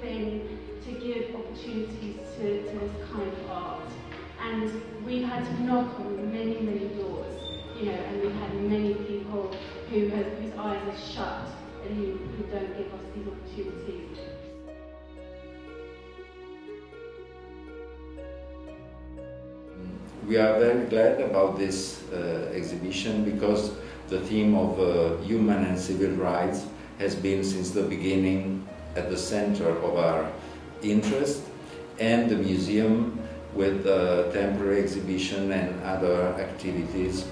thing to give opportunities to, to this kind of art. And we had to knock on many, many doors, you know, and we had many people who has, whose eyes are shut and who, who don't give us these opportunities. We are very glad about this uh, exhibition because the theme of uh, human and civil rights has been since the beginning at the center of our interest and the museum with the temporary exhibition and other activities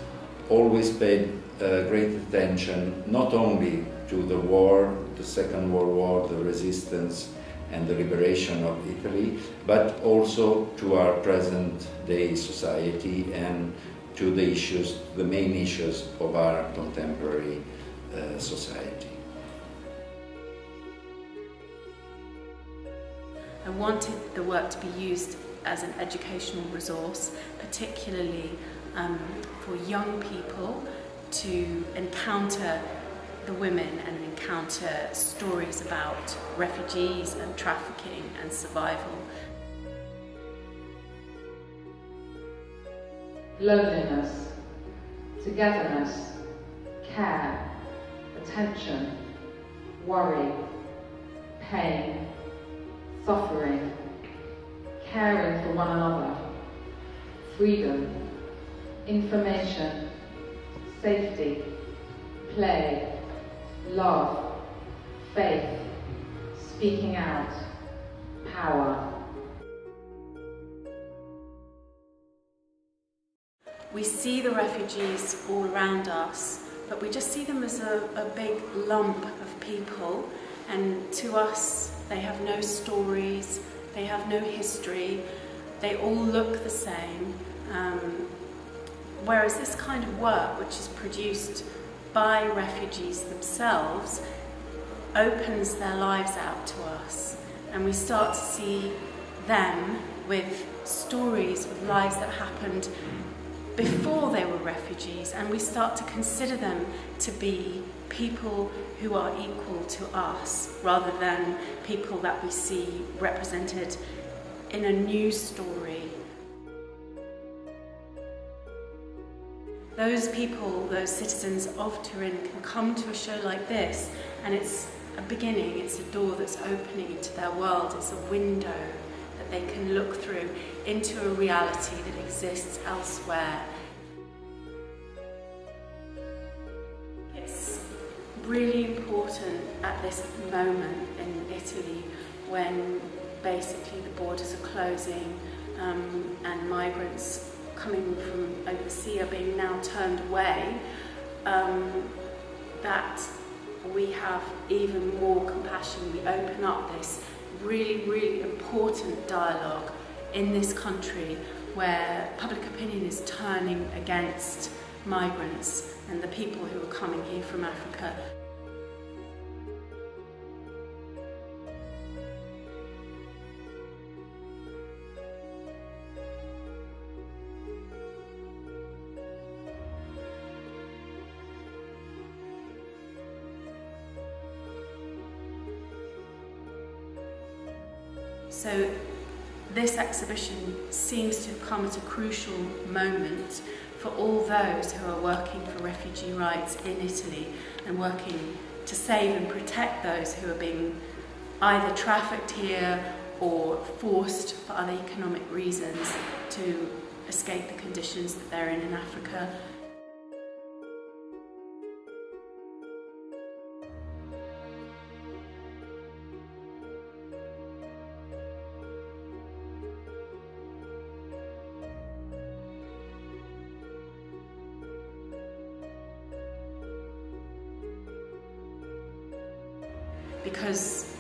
always paid uh, great attention not only to the war, the Second World War, the resistance and the liberation of Italy, but also to our present day society and to the issues, the main issues of our contemporary uh, society. I wanted the work to be used as an educational resource, particularly um, for young people to encounter the women and encounter stories about refugees and trafficking and survival. Loneliness, togetherness, care, attention, worry, pain, suffering, caring for one another, freedom, information, safety, play, love, faith, speaking out, power. We see the refugees all around us, but we just see them as a, a big lump of people, and to us, they have no stories, they have no history, they all look the same. Um, whereas this kind of work, which is produced by refugees themselves opens their lives out to us. And we start to see them with stories, with lives that happened before they were refugees and we start to consider them to be people who are equal to us rather than people that we see represented in a news story. Those people, those citizens of Turin can come to a show like this and it's a beginning, it's a door that's opening into their world, it's a window they can look through into a reality that exists elsewhere. It's really important at this moment in Italy when basically the borders are closing um, and migrants coming from overseas are being now turned away, um, that we have even more compassion. We open up this really, really important dialogue in this country where public opinion is turning against migrants and the people who are coming here from Africa. So this exhibition seems to have come at a crucial moment for all those who are working for refugee rights in Italy and working to save and protect those who are being either trafficked here or forced for other economic reasons to escape the conditions that they're in in Africa because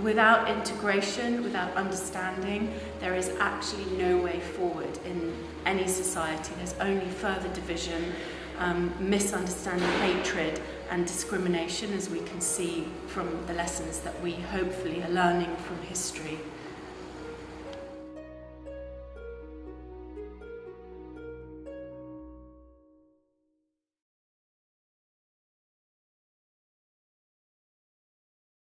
without integration, without understanding, there is actually no way forward in any society. There's only further division, um, misunderstanding, hatred and discrimination as we can see from the lessons that we hopefully are learning from history.